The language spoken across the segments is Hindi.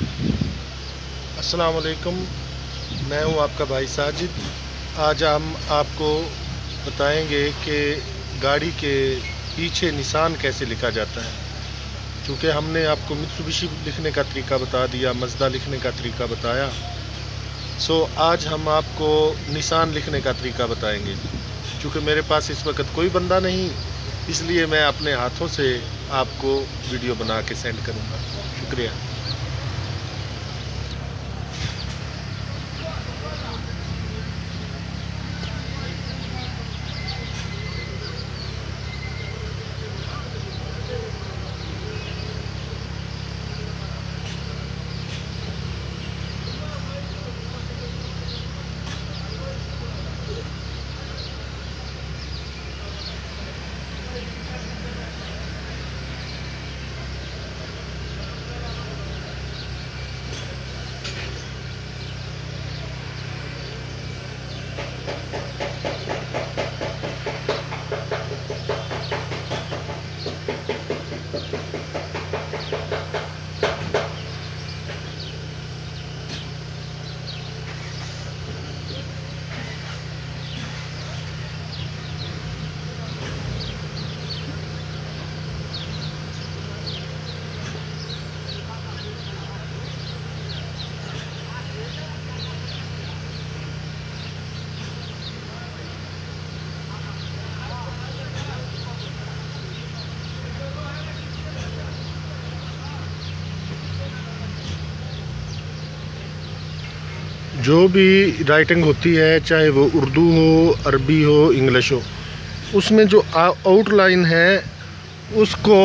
अस्सलाम वालेकुम मैं हूँ आपका भाई साजिद। आज हम आपको बताएँगे कि गाड़ी के पीछे निशान कैसे लिखा जाता है। क्योंकि हमने आपको मित्सुबिशी लिखने का तरीका बता दिया मजदा लिखने का तरीका बताया सो आज हम आपको निशान लिखने का तरीका बताएँगे। क्योंकि मेरे पास इस वक्त कोई बंदा नहीं, इसलिए मैं अपने हाथों से आपको वीडियो बना के सेंड करूँगा। शुक्रिया। जो भी राइटिंग होती है, चाहे वो उर्दू हो, अरबी हो इंग्लिश हो, उसमें जो आउटलाइन है, उसको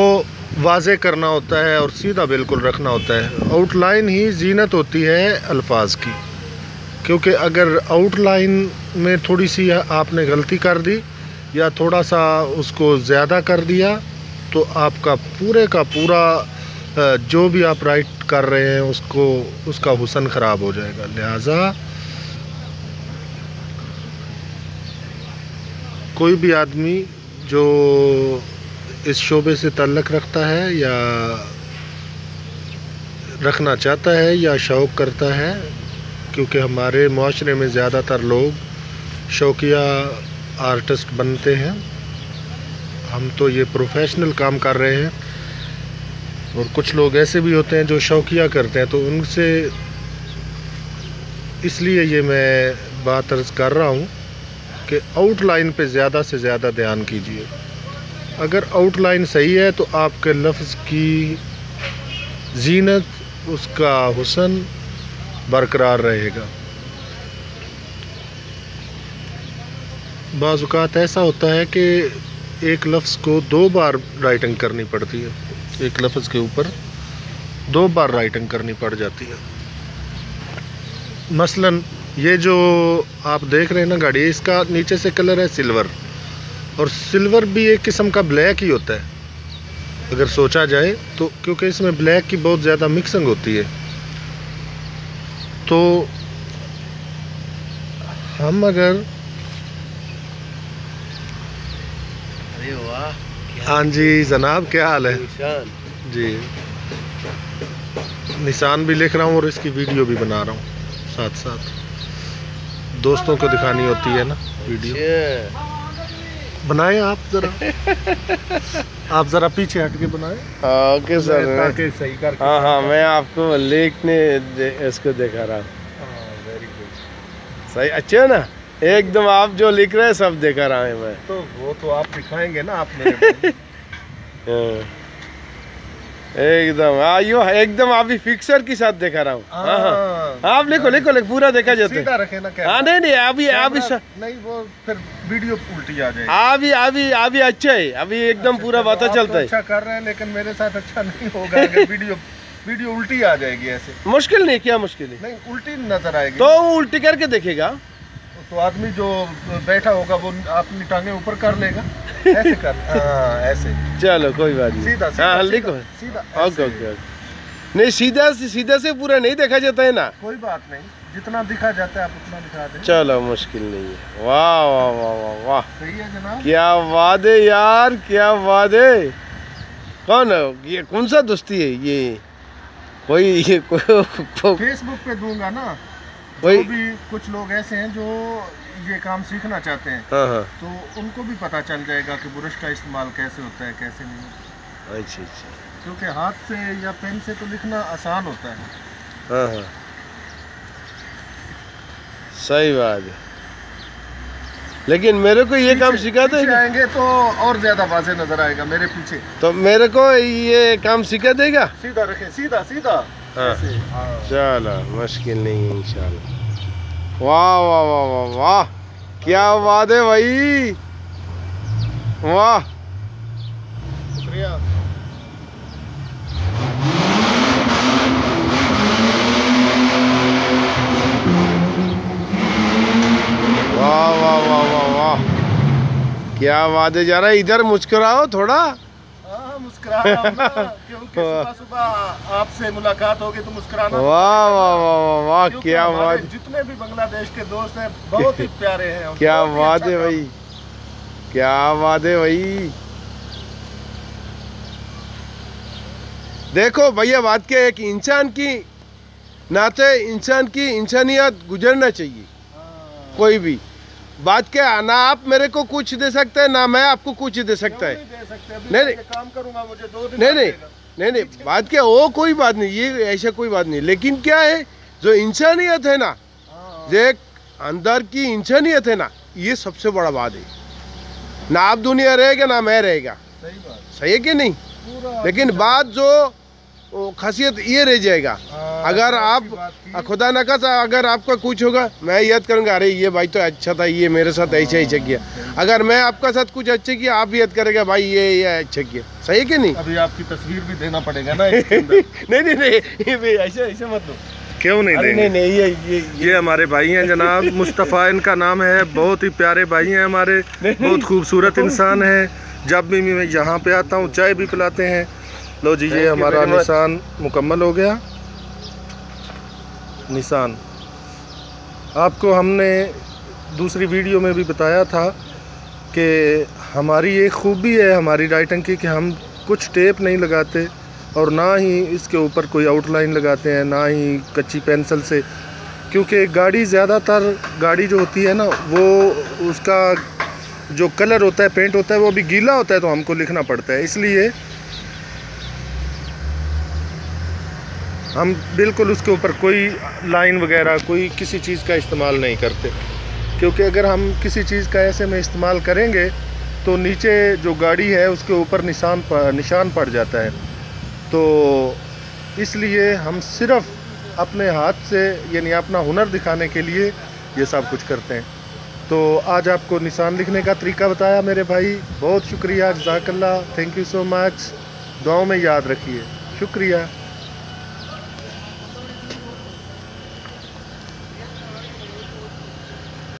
वाजे करना होता है और सीधा बिल्कुल रखना होता है। आउटलाइन ही जीनत होती है अल्फाज की, क्योंकि अगर आउटलाइन में थोड़ी सी आपने गलती कर दी या थोड़ा सा उसको ज़्यादा कर दिया तो आपका पूरे का पूरा जो भी आप राइट कर रहे हैं, उसको, उसका हुसन ख़राब हो जाएगा। लिहाजा, कोई भी आदमी जो इस शोबे से तल्लक रखता है या रखना चाहता है या शौक़ करता है, क्योंकि हमारे माशरे में ज़्यादातर लोग शौकिया आर्टिस्ट बनते हैं। हम तो ये प्रोफेशनल काम कर रहे हैं। और कुछ लोग ऐसे भी होते हैं जो शौकिया करते हैं तो उनसे इसलिए ये मैं बात अर्ज़ कर रहा हूँ कि आउटलाइन पे ज़्यादा से ज़्यादा ध्यान कीजिए। अगर आउटलाइन सही है तो आपके लफ्ज़ की जीनत, उसका हुसन बरकरार रहेगा। बाज़ात ऐसा होता है कि एक लफ्ज़ को दो बार राइटिंग करनी पड़ती है। एक लफ्ज़ के ऊपर दो बार राइटिंग करनी पड़ जाती है। मसलन, ये जो आप देख रहे हैं ना गाड़ी, इसका नीचे से कलर है सिल्वर। और सिल्वर भी एक किस्म का ब्लैक ही होता है। अगर सोचा जाए तो क्योंकि इसमें ब्लैक की बहुत ज़्यादा मिक्सिंग होती है। तो हम अगर अरे वाह। हाँ जी जनाब क्या हाल है? निशान। जी। निशान भी लिख रहा हूँ और इसकी वीडियो भी बना रहा हूँ साथ साथ। दोस्तों को दिखानी होती है ना वीडियो? अच्छा। बनाए आप जरा। आप जरा पीछे हट के बनाए। Okay sir. मैं- ताकि सही कर हाँ हाँ मैं आपको लिखने दे, इसको दिखा रहा। हूँ वेरी गुड सही अच्छा है ना? एकदम आप जो लिख रहे हैं सब दिखा रहा है मैं। तो वो तो आप दिखाएँगे ना आप। हाँ। एकदम हाँ यो एकदम अभी फिक्सर के साथ देखा रहा हूँ। हाँ हाँ। हाँ, आप लिखो लिखो लिखो पूरा देखा जाता है सीधा रखे ना हाँ नहीं नहीं अभी अभी नहीं वो फिर वीडियो उल्टी आ जाएगी। अभी अभी अभी अच्छा है। अभी एकदम पूरा पता चलता तो है। अच्छा कर रहे हैं लेकिन मेरे साथ अच्छा नहीं होगा वीडियो वीडियो उल्टी आ जाएगी ऐसे। मुश्किल नहीं क्या मुश्किल है? नहीं उल्टी नज़र आएगी। तो उल्टी करके देखेगा। तो आदमी जो बैठा होगा वो अपनी टांगे ऊपर कर लेगा। ऐसे कर। हाँ ऐसे। चलो कोई बात नहीं। सीधा सीधा हाँ सीधा, लिखो। सीधा ओके ओके ओके। नहीं सीधा से सीधा से पूरा नहीं देखा जाता है ना? कोई बात नहीं। जितना दिखा जाता है आप उतना दिखा दें। चलो मुश्किल नहीं है। वाह वाह वाह वाह वाह। सही है जनाब। क्या वादे यार क्या वादे कौन है? ये कौन सा दोस्ती है ये? कोई ये को, को, फेसबुक पे दूँगा ना। वही- वो भी कुछ लोग ऐसे हैं जो ये काम सीखना चाहते हैं। हाँ हाँ। तो उनको भी पता चल जाएगा कि ब्रश का इस्तेमाल कैसे होता है कैसे नहीं होता अच्छा अच्छा। क्योंकि हाथ से या पेन से तो लिखना आसान होता है। हाँ हाँ। सही बात है। लेकिन मेरे को ये काम पीछे- सिखा पीछे देगा आएँगे तो और ज़्यादा वाजे नज़र आएगा मेरे पीछे। तो मेरे को ये काम सिखा देगा? सीधा रखें सीधा सीधा। हाँ। चलो मुश्किल नहीं है इंशाल्लाह। वाह वाह वाह वाह वाह। क्या बात है भाई। वाह। शुक्रिया। वाह वाह वाह वाह वाह। क्या बात है जरा इधर मुस्कुराओ थोड़ा। मुस्कुरा क्योंकि सुबह सुबह आपसे मुलाकात होगी तो मुस्कुराना। वाह वाह वाह वाह वाह क्या बात। जितने भी बांग्लादेश के दोस्त हैं बहुत ही प्यारे हैं क्या बात अच्छा है भाई क्या बात है भाई। देखो भैया बात क्या है कि इंसान की नाते इंसान की इंसानियत गुजरना चाहिए हाँ, कोई भी। बात क्या है, ना आप मेरे को कुछ दे सकते हैं ना मैं आपको कुछ दे सकता है। नहीं दे सकते? अभी नहीं, नहीं। काम करूँगा मुझे दो दिन नहीं नहीं नहीं नहीं बात क्या वो कोई बात नहीं ये ऐसा कोई बात नहीं। लेकिन क्या है जो इंसानियत है ना हाँ, जो एक अंदर की इंसानियत है ना ये सबसे बड़ा बात है। ना आप दुनिया रहेगा ना मैं रहेगा। सही बात। सही है कि नहीं? लेकिन बात जो वो खासियत ये रह जाएगा। हाँ, अगर आप खुदा न खासा अगर आपका कुछ होगा मैं याद करूँगा अरे ये भाई तो अच्छा था ये मेरे साथ ऐसा ऐसा किया अगर मैं आपका साथ कुछ अच्छा किया आप याद करेगा भाई ये ये अच्छा किया सही है कि नहीं? अभी आपकी तस्वीर भी देना पड़ेगा ना नहीं नहीं नहीं ये ऐसे ऐसे मत दो क्यों नहीं देंगे? नहीं नहीं ये ये ये। हमारे भाई हैं जनाब मुस्तफ़ा इनका नाम है बहुत ही प्यारे भाई हैं हमारे बहुत खूबसूरत इंसान हैं। जब भी मैं यहाँ पे आता हूँ चाय भी पिलाते हैं। लो जी ये हमारा निशान मुकम्मल हो गया। निशान। आपको हमने दूसरी वीडियो में भी बताया था कि हमारी एक खूबी है हमारी राइटिंग की कि हम कुछ टेप नहीं लगाते और ना ही इसके ऊपर कोई आउटलाइन लगाते हैं ना ही कच्ची पेंसिल से। क्योंकि गाड़ी ज़्यादातर गाड़ी जो होती है ना वो उसका जो कलर होता है पेंट होता है वो अभी गीला होता है तो हमको लिखना पड़ता है। इसलिए हम बिल्कुल उसके ऊपर कोई लाइन वगैरह, कोई किसी चीज़ का इस्तेमाल नहीं करते। क्योंकि अगर हम किसी चीज़ का ऐसे में इस्तेमाल करेंगे तो नीचे जो गाड़ी है, उसके ऊपर निशान निशान पड़ जाता है। तो इसलिए हम सिर्फ़ अपने हाथ से, यानी अपना हुनर दिखाने के लिए ये सब कुछ करते हैं। तो आज आपको निशान लिखने का तरीका बताया मेरे भाई। बहुत शुक्रिया, जजाकल्ला थैंक यू सो मच दुआओं में याद रखिए। शुक्रिया।